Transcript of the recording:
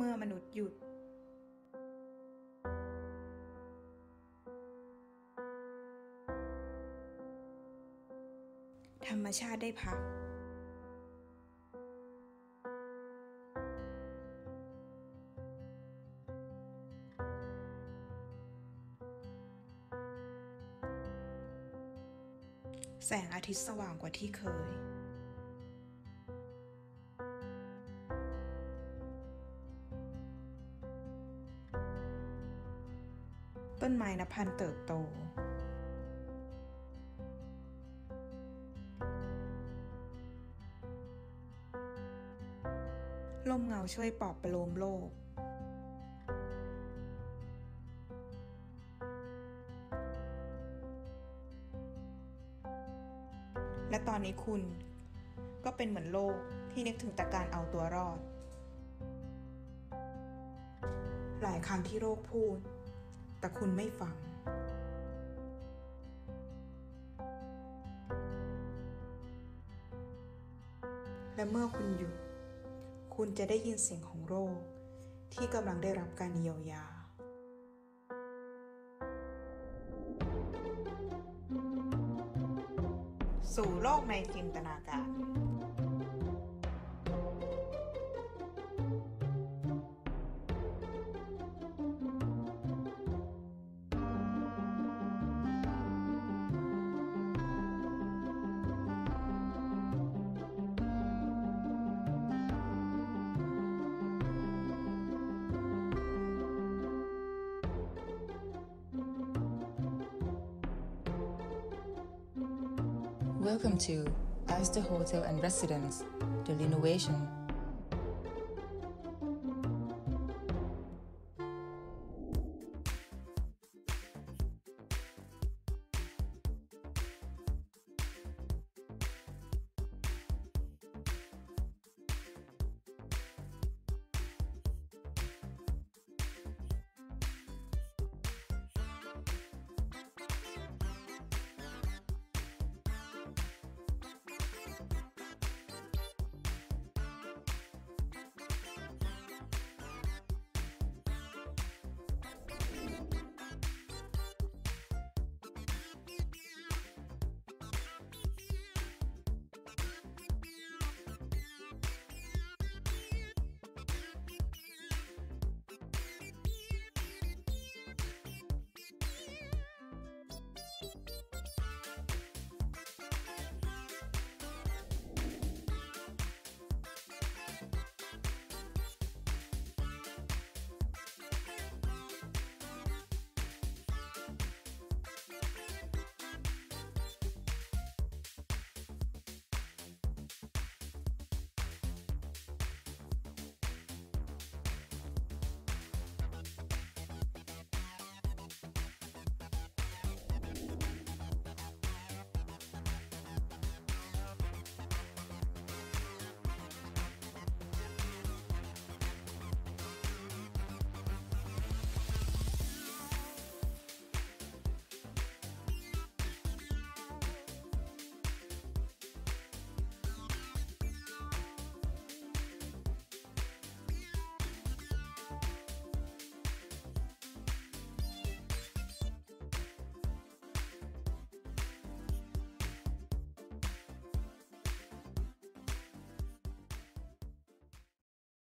เมื่อมนุษย์หยุดธรรมชาติได้พัก แสงอาทิตย์สว่างกว่าที่เคย ต้นไม้นับพันเติบโต ลมเงาช่วยปลอบประโลมโลก และตอนนี้คุณ ก็เป็นเหมือนโลกที่นึกถึงแต่การเอาตัวรอด หลายครั้งที่โรคพูด แต่คุณไม่ฟัง และเมื่อคุณหยุด คุณจะได้ยินเสียงของโรค ที่กำลังได้รับการเยียวยาสู่โลกในจินตนาการ Welcome to Astor Hotel and Residence, the